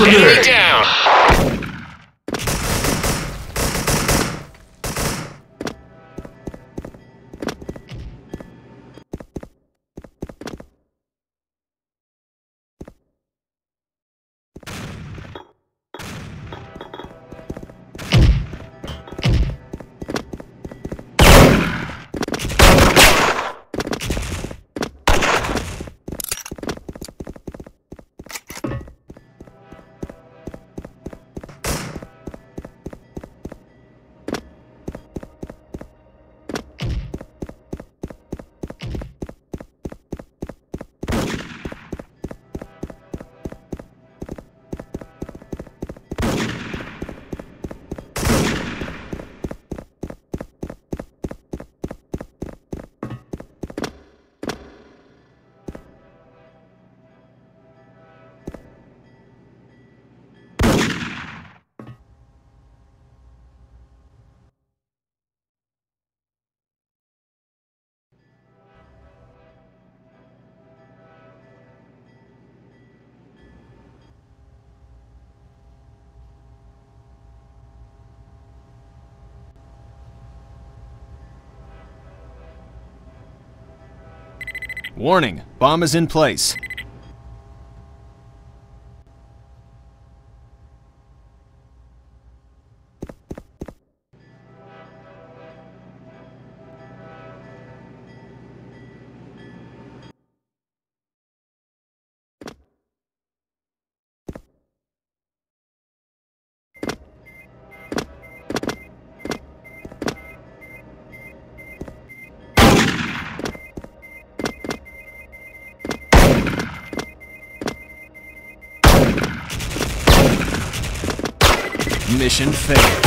Enemy down. Warning, bomb is in place. Mission failed.